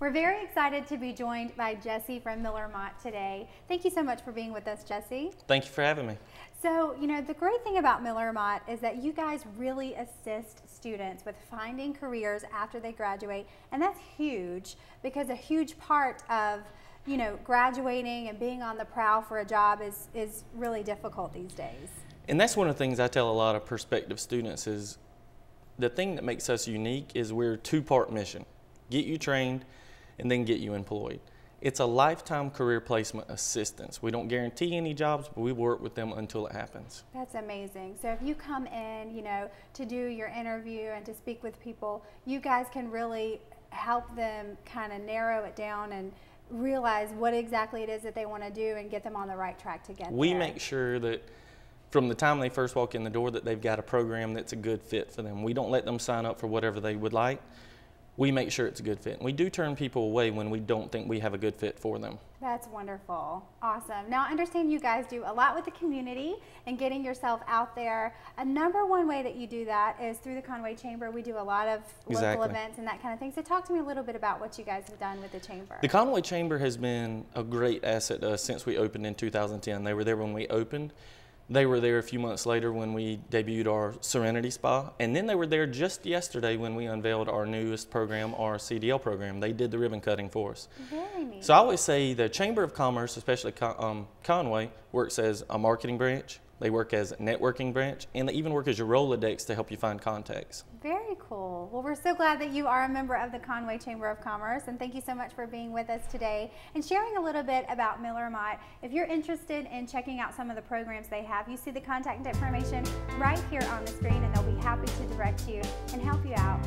We're very excited to be joined by Jesse from Miller Motte today. Thank you so much for being with us, Jesse. Thank you for having me. So, you know, the great thing about Miller Motte is that you guys really assist students with finding careers after they graduate, and that's huge because a huge part of you know, graduating and being on the prowl for a job is, is really difficult these days. And that's one of the things I tell a lot of prospective students is the thing that makes us unique is we're two-part mission. Get you trained and then get you employed. It's a lifetime career placement assistance. We don't guarantee any jobs, but we work with them until it happens. That's amazing. So if you come in, you know, to do your interview and to speak with people, you guys can really help them kind of narrow it down and realize what exactly it is that they want to do and get them on the right track to get we there. make sure that from the time they first walk in the door that they've got a program that's a good fit for them. We don't let them sign up for whatever they would like we make sure it's a good fit. And we do turn people away when we don't think we have a good fit for them. That's wonderful. Awesome. Now, I understand you guys do a lot with the community and getting yourself out there. A number one way that you do that is through the Conway Chamber. We do a lot of exactly. local events and that kind of thing. So, talk to me a little bit about what you guys have done with the Chamber. The Conway Chamber has been a great asset to us since we opened in 2010. They were there when we opened. They were there a few months later when we debuted our Serenity Spa, and then they were there just yesterday when we unveiled our newest program, our CDL program. They did the ribbon cutting for us. Very neat. So I always say the Chamber of Commerce, especially um, Conway, works as a marketing branch, they work as a networking branch, and they even work as your Rolodex to help you find contacts. Very cool. Well, we're so glad that you are a member of the Conway Chamber of Commerce, and thank you so much for being with us today and sharing a little bit about Miller Motte. If you're interested in checking out some of the programs they have, you see the contact information right here on the screen, and they'll be happy to direct you and help you out.